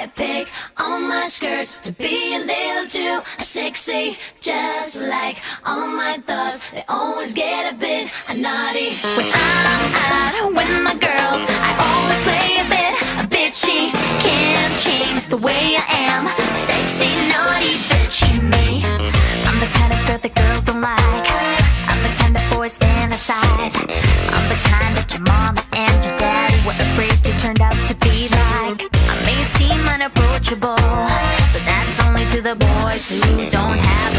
I pick all my skirts to be a little too sexy. Just like all my thoughts, they always get a bit naughty. When I'm out with my girls, I always play a bit a bitchy. Can't change the way I am. Sexy, naughty, bitchy me. I'm the kind of girl that girl. But that's only to the boys who don't have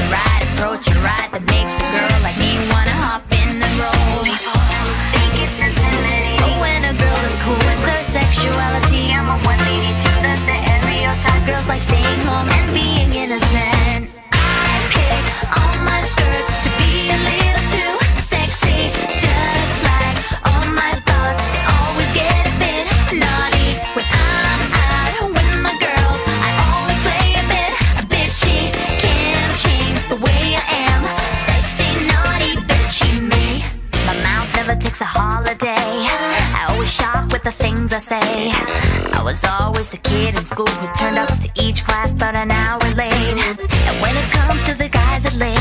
was always the kid in school who turned up to each class but an hour late. And when it comes to the guys that late,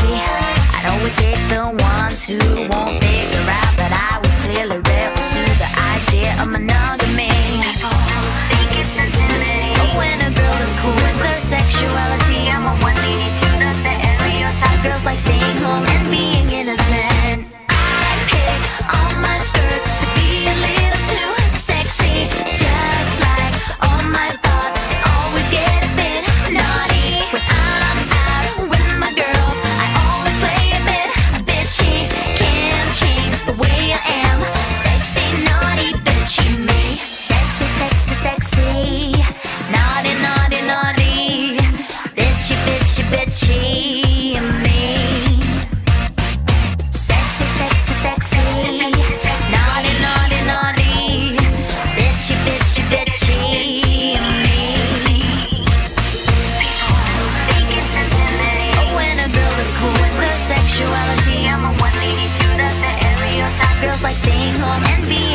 I'd always pick the ones who won't figure out. like staying home and being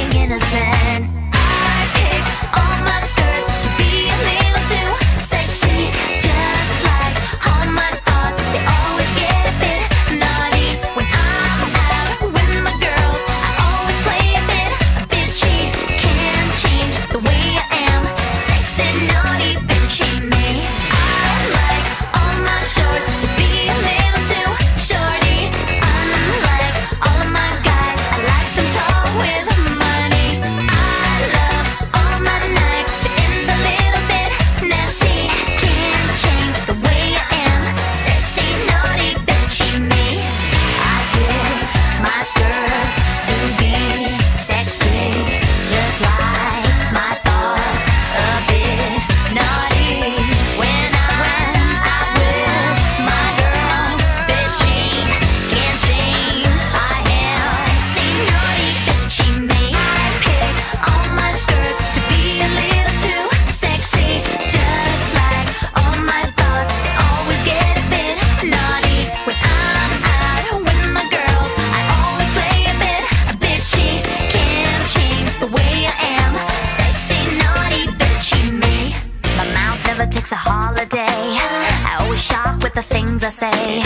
takes a holiday. I always shock with the things I say.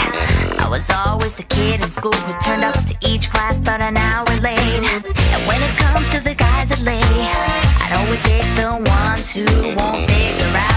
I was always the kid in school who turned up to each class but an hour late. And when it comes to the guys that lay, I'd always pick the ones who won't figure out.